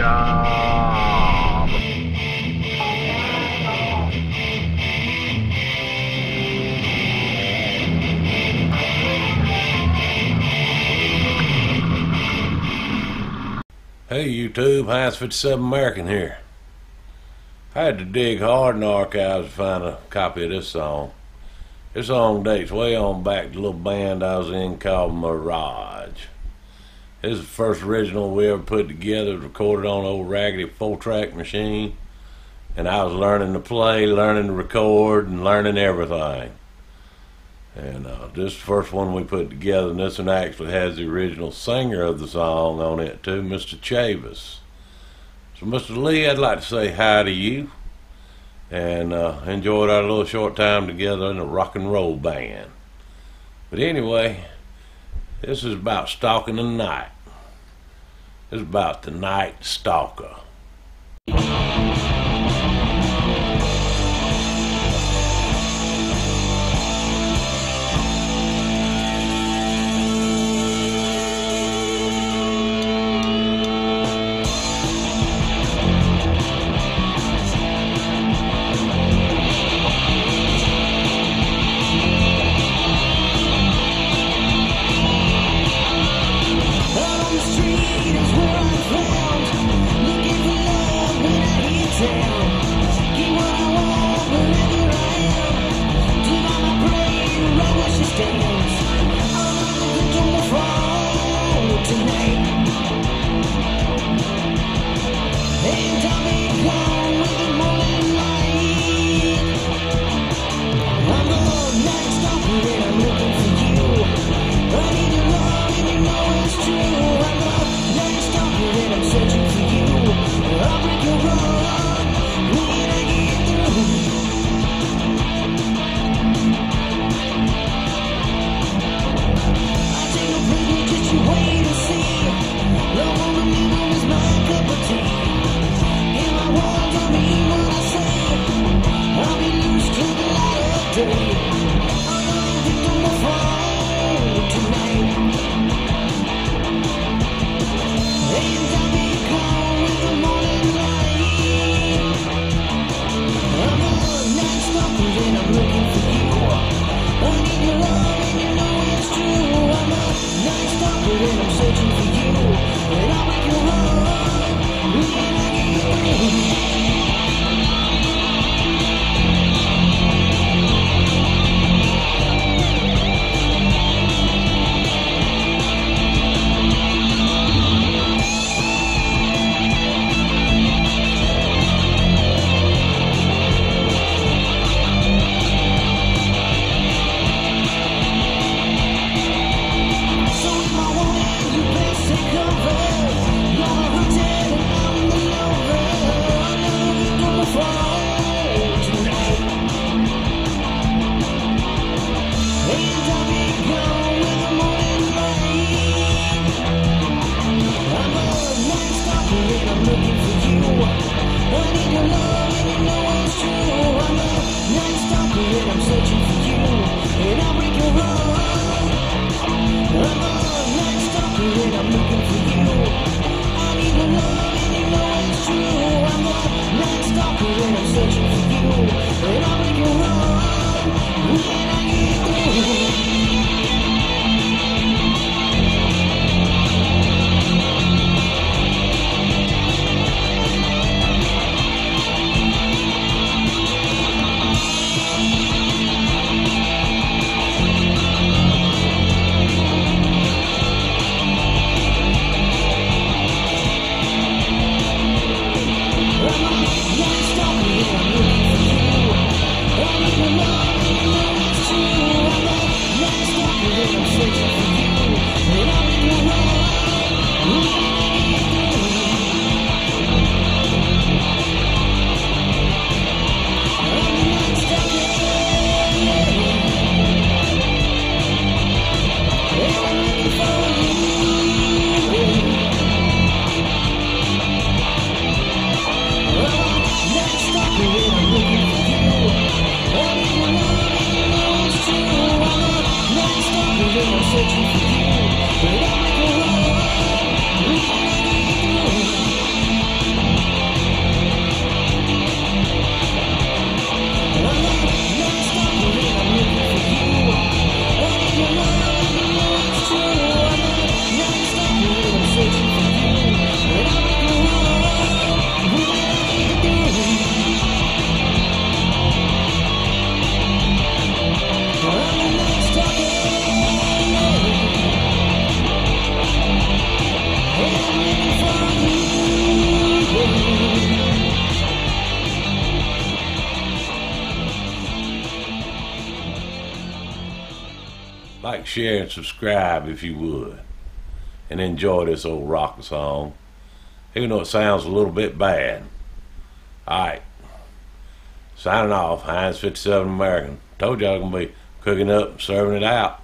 job. Hey YouTube, Heinz 57 American here. I had to dig hard in the archives to find a copy of this song. This song dates way on back to the little band I was in called Miraj. This is the first original we ever put together, recorded on an old raggedy four-track machine. And I was learning to play, learning to record, and learning everything. And uh, this is the first one we put together, and this one actually has the original singer of the song on it too, Mr. Chavis. So, Mr. Lee, I'd like to say hi to you, and uh, enjoyed our little short time together in a rock and roll band. But anyway, this is about stalking the night. Is about the night stalker. Street is looking for you. Like, share, and subscribe if you would. And enjoy this old rock song. Even though it sounds a little bit bad. Alright. Signing off, Heinz 57 American. Told going to be cooking up, serving it out.